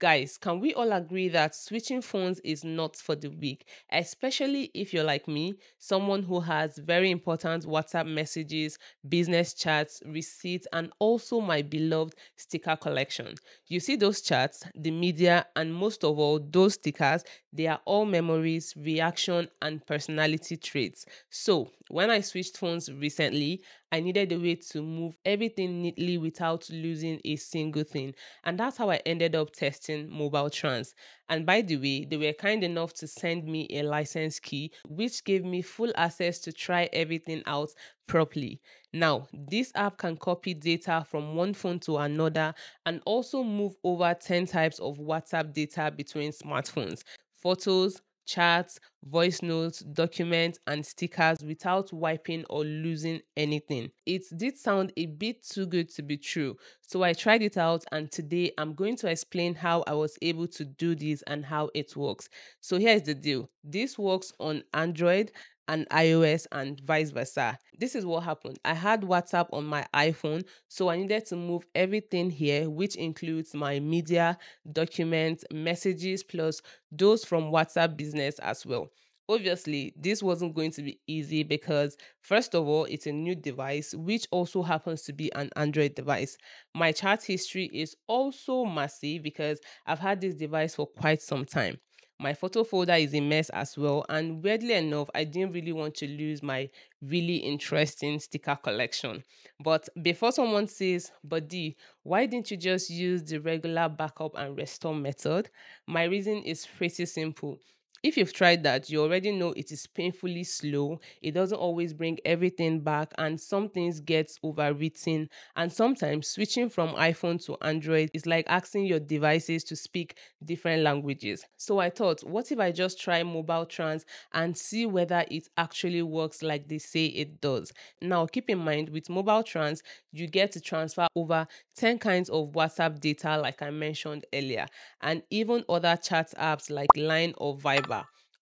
Guys, can we all agree that switching phones is not for the weak, especially if you're like me, someone who has very important WhatsApp messages, business chats, receipts, and also my beloved sticker collection. You see those chats, the media, and most of all, those stickers, they are all memories, reaction, and personality traits. So, when I switched phones recently, I needed a way to move everything neatly without losing a single thing. And that's how I ended up testing MobileTrans. And by the way, they were kind enough to send me a license key, which gave me full access to try everything out properly. Now, this app can copy data from one phone to another and also move over 10 types of WhatsApp data between smartphones photos, chats, voice notes, documents, and stickers without wiping or losing anything. It did sound a bit too good to be true, so I tried it out, and today I'm going to explain how I was able to do this and how it works. So here's the deal this works on Android and iOS and vice versa. This is what happened. I had WhatsApp on my iPhone, so I needed to move everything here, which includes my media, documents, messages, plus those from WhatsApp business as well. Obviously, this wasn't going to be easy because, first of all, it's a new device, which also happens to be an Android device. My chat history is also massive because I've had this device for quite some time. My photo folder is a mess as well, and weirdly enough, I didn't really want to lose my really interesting sticker collection. But before someone says, Buddy, why didn't you just use the regular backup and restore method? My reason is pretty simple if you've tried that, you already know it is painfully slow. It doesn't always bring everything back, and some things get overwritten. And sometimes switching from iPhone to Android is like asking your devices to speak different languages. So I thought, what if I just try MobileTrans and see whether it actually works like they say it does? Now, keep in mind with MobileTrans, you get to transfer over 10 kinds of WhatsApp data, like I mentioned earlier, and even other chat apps like Line or Viber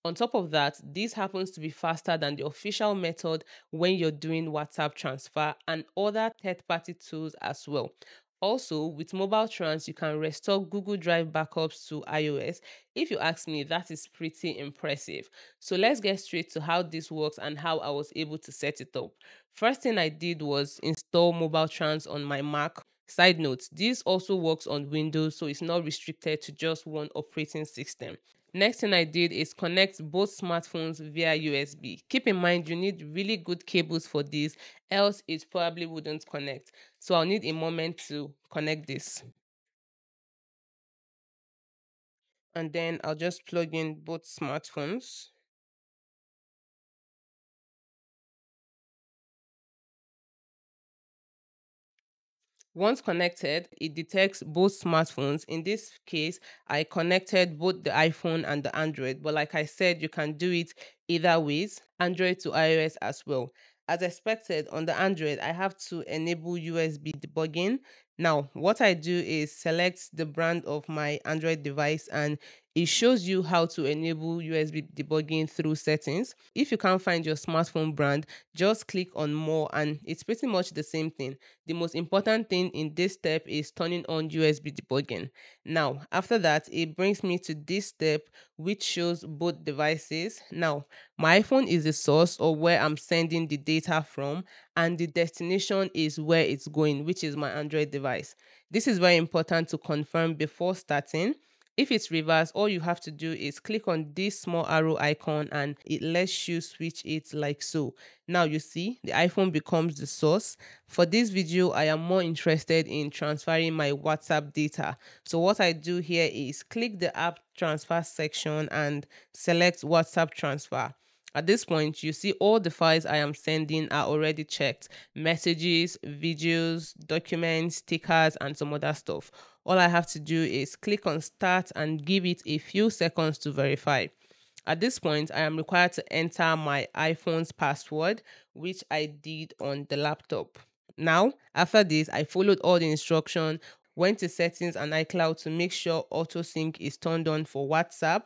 on top of that, this happens to be faster than the official method when you're doing WhatsApp transfer and other third party tools as well. Also, with MobileTrans, you can restore Google Drive backups to iOS. If you ask me, that is pretty impressive. So let's get straight to how this works and how I was able to set it up. First thing I did was install MobileTrans on my Mac. Side note, this also works on Windows, so it's not restricted to just one operating system. Next thing I did is connect both smartphones via USB. Keep in mind you need really good cables for this, else it probably wouldn't connect. So I'll need a moment to connect this. And then I'll just plug in both smartphones. Once connected, it detects both smartphones. In this case, I connected both the iPhone and the Android, but like I said, you can do it either ways, Android to iOS as well. As expected, on the Android, I have to enable USB debugging. Now, what I do is select the brand of my Android device and it shows you how to enable USB debugging through settings. If you can't find your smartphone brand, just click on more and it's pretty much the same thing. The most important thing in this step is turning on USB debugging. Now, after that, it brings me to this step which shows both devices. Now, my iPhone is the source or where I'm sending the data from and the destination is where it's going, which is my Android device. This is very important to confirm before starting if it's reverse, all you have to do is click on this small arrow icon and it lets you switch it like so. Now you see the iPhone becomes the source. For this video, I am more interested in transferring my WhatsApp data. So what I do here is click the app transfer section and select WhatsApp transfer. At this point, you see all the files I am sending are already checked. Messages, videos, documents, stickers, and some other stuff all I have to do is click on start and give it a few seconds to verify. At this point, I am required to enter my iPhone's password, which I did on the laptop. Now, after this, I followed all the instructions, went to settings and iCloud to make sure auto sync is turned on for WhatsApp.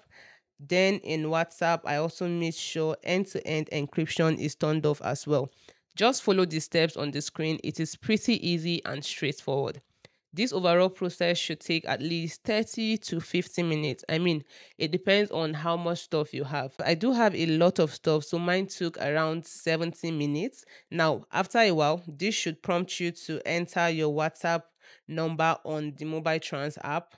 Then in WhatsApp, I also made sure end-to-end -end encryption is turned off as well. Just follow the steps on the screen. It is pretty easy and straightforward. This overall process should take at least 30 to 50 minutes. I mean, it depends on how much stuff you have. I do have a lot of stuff, so mine took around 70 minutes. Now, after a while, this should prompt you to enter your WhatsApp number on the MobileTrans app.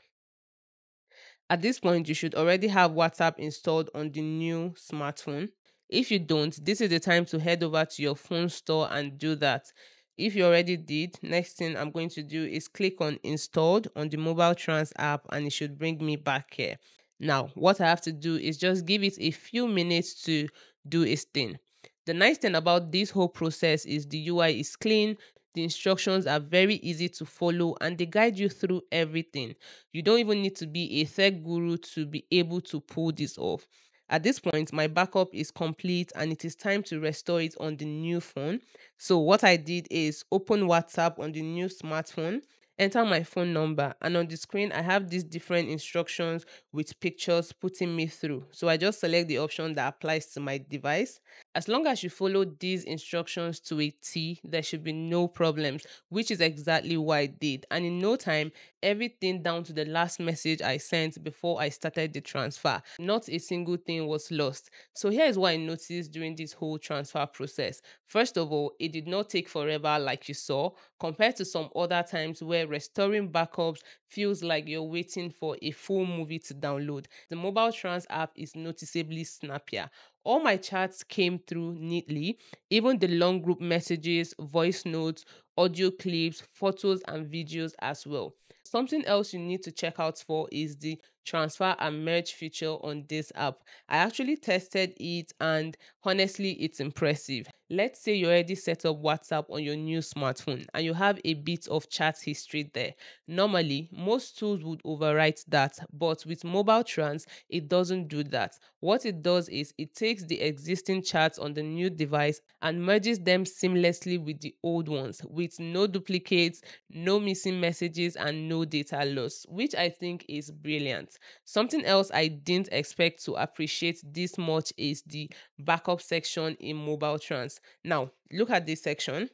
At this point, you should already have WhatsApp installed on the new smartphone. If you don't, this is the time to head over to your phone store and do that. If you already did, next thing I'm going to do is click on installed on the MobileTrans app and it should bring me back here. Now, what I have to do is just give it a few minutes to do its thing. The nice thing about this whole process is the UI is clean, the instructions are very easy to follow and they guide you through everything. You don't even need to be a tech guru to be able to pull this off. At this point, my backup is complete and it is time to restore it on the new phone. So what I did is open WhatsApp on the new smartphone enter my phone number and on the screen i have these different instructions with pictures putting me through. So i just select the option that applies to my device. As long as you follow these instructions to a t there should be no problems which is exactly what i did. And in no time everything down to the last message i sent before i started the transfer not a single thing was lost. So here is what i noticed during this whole transfer process. First of all it did not take forever like you saw compared to some other times where restoring backups feels like you're waiting for a full movie to download. The MobileTrans app is noticeably snappier. All my chats came through neatly, even the long group messages, voice notes, audio clips, photos, and videos as well. Something else you need to check out for is the transfer and merge feature on this app. I actually tested it and honestly, it's impressive. Let's say you already set up WhatsApp on your new smartphone and you have a bit of chat history there. Normally, most tools would overwrite that, but with MobileTrans, it doesn't do that. What it does is it takes the existing chats on the new device and merges them seamlessly with the old ones with no duplicates, no missing messages, and no data loss, which I think is brilliant. Something else I didn't expect to appreciate this much is the backup section in MobileTrans. Now, look at this section.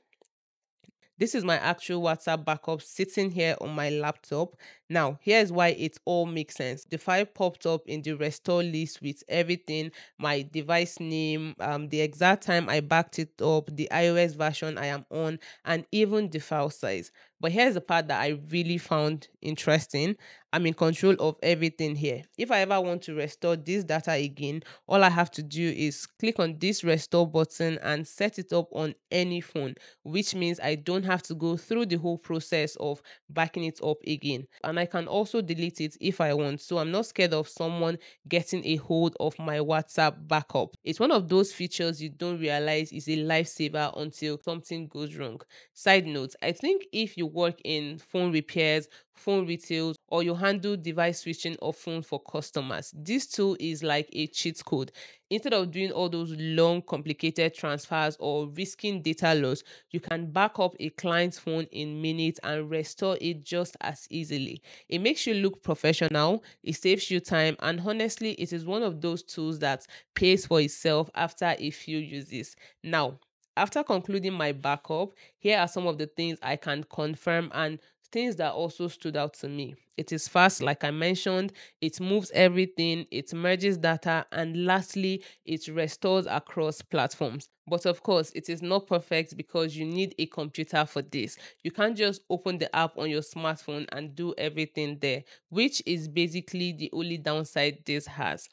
This is my actual WhatsApp backup sitting here on my laptop. Now, here's why it all makes sense. The file popped up in the restore list with everything, my device name, um, the exact time I backed it up, the iOS version I am on, and even the file size. But here's the part that I really found interesting. I'm in control of everything here. If I ever want to restore this data again, all I have to do is click on this restore button and set it up on any phone, which means I don't have to go through the whole process of backing it up again. And I can also delete it if I want. So I'm not scared of someone getting a hold of my WhatsApp backup. It's one of those features you don't realize is a lifesaver until something goes wrong. Side note, I think if you work in phone repairs, phone retails, or you handle device switching of phone for customers. This tool is like a cheat code. Instead of doing all those long, complicated transfers or risking data loss, you can back up a client's phone in minutes and restore it just as easily. It makes you look professional, it saves you time, and honestly, it is one of those tools that pays for itself after a few uses. Now, after concluding my backup, here are some of the things I can confirm and things that also stood out to me. It is fast, like I mentioned, it moves everything, it merges data, and lastly, it restores across platforms. But of course, it is not perfect because you need a computer for this. You can't just open the app on your smartphone and do everything there, which is basically the only downside this has.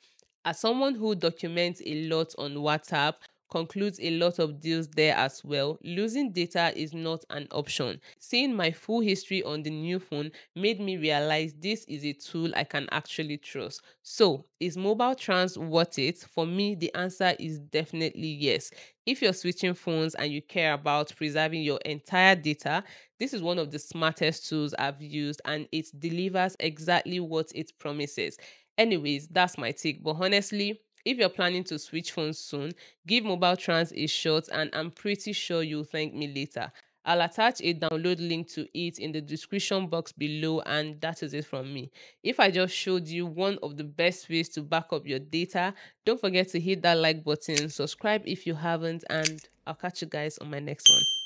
As someone who documents a lot on WhatsApp, concludes a lot of deals there as well. Losing data is not an option. Seeing my full history on the new phone made me realize this is a tool I can actually trust. So, is MobileTrans worth it? For me, the answer is definitely yes. If you're switching phones and you care about preserving your entire data, this is one of the smartest tools I've used and it delivers exactly what it promises. Anyways, that's my take. But honestly, if you're planning to switch phones soon, give MobileTrans a shot and I'm pretty sure you'll thank me later. I'll attach a download link to it in the description box below and that is it from me. If I just showed you one of the best ways to back up your data, don't forget to hit that like button, subscribe if you haven't and I'll catch you guys on my next one.